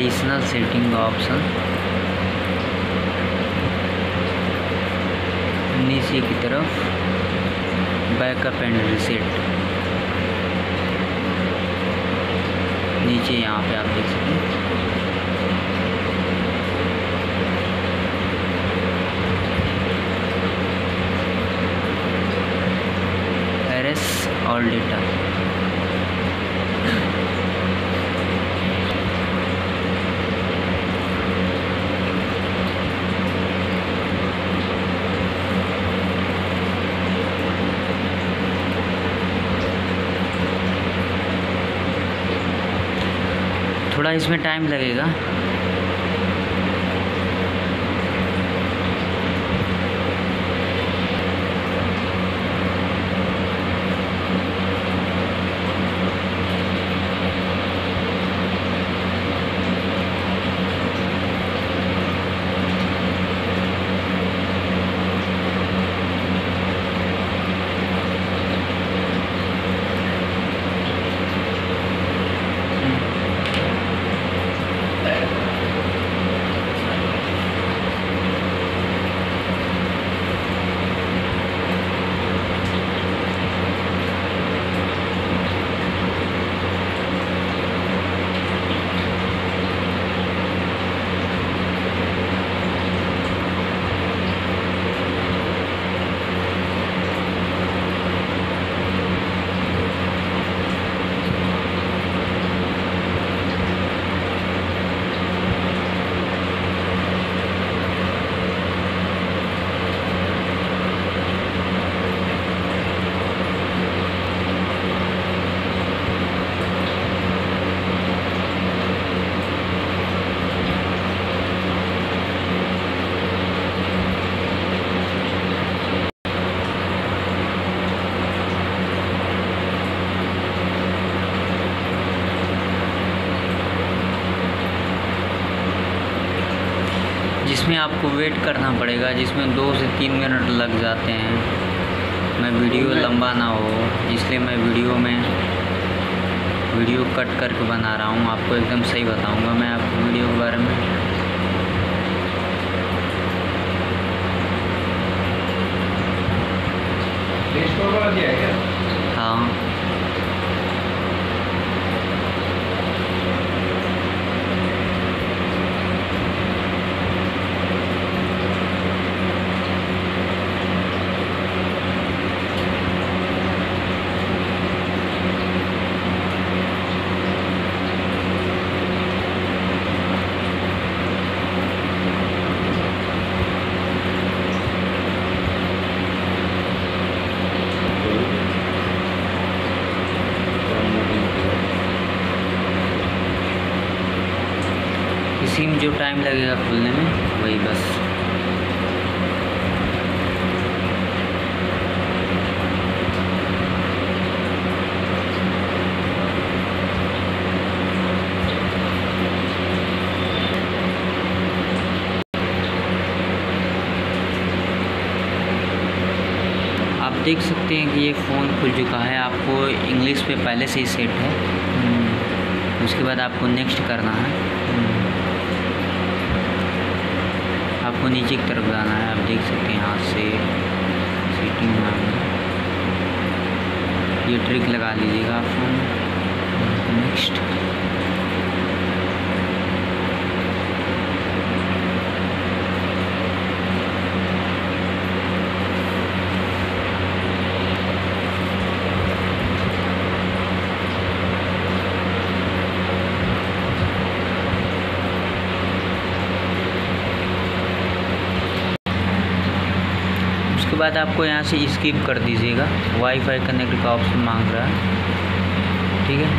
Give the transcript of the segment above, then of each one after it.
Additional setting option नीचे की तरफ़ बैकअप एंड रिसेट नीचे यहाँ पे आप देख सकते हैं। ऑल डेटा थोड़ा इसमें टाइम लगेगा। जिसमें आपको वेट करना पड़ेगा जिसमें दो से तीन मिनट लग जाते हैं। मैं वीडियो लंबा ना हो इसलिए मैं वीडियो में वीडियो कट करके बना रहा हूँ। आपको एकदम सही बताऊँगा। मैं आपको वीडियो के बारे में हाँ इसी में जो टाइम लगेगा खुलने में वही बस। आप देख सकते हैं कि ये फ़ोन खुल चुका है। आपको इंग्लिश पे पहले से ही सेट है। उसके बाद आपको नेक्स्ट करना है। आपको नीचे की तरफ़ जाना है, आप देख सकते हैं यहाँ से सीटिंग में ये ट्रिक लगा लीजिएगा आप नेक्स्ट उसके बाद आपको यहाँ से स्किप कर दीजिएगा। वाईफाई कनेक्ट का ऑप्शन मांग रहा है। ठीक है?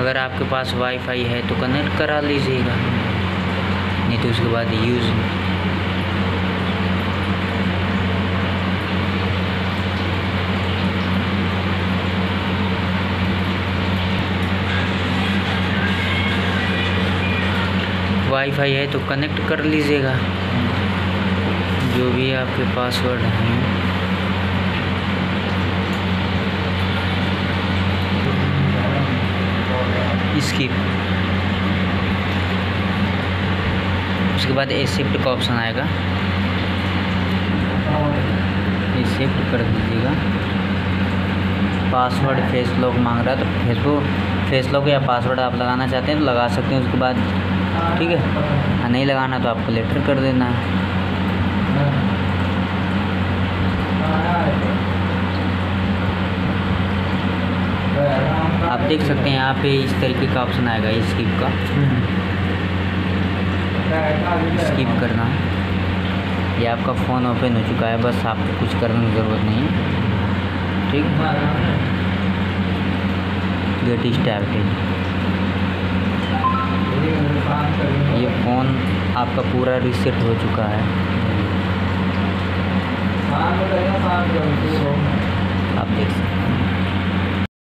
अगर आपके पास वाईफाई है तो कनेक्ट करा लीजिएगा। नहीं तो उसके बाद यूज़ वाईफाई है तो कनेक्ट कर लीजिएगा। जो भी आपके पासवर्ड हैं। स्किप उसके बाद ए शिफ्ट का ऑप्शन आएगा। ए शिफ्ट कर दीजिएगा। पासवर्ड फेस लॉक मांग रहा है तो फेसबुक फेस लॉक या पासवर्ड आप लगाना चाहते हैं तो लगा सकते हैं, उसके बाद ठीक है। हाँ नहीं लगाना तो आपको लेटर कर देना। है आप देख सकते हैं, यहाँ पे इस तरीके का ऑप्शन आएगा स्किप का। स्किप करना। ये आपका फ़ोन ओपन हो चुका है, बस आपको कुछ करने की ज़रूरत नहीं है। ठीक? गेट स्टार्टेड ये फ़ोन आपका पूरा रिसेट हो चुका है। Paano kayo, paano? Public.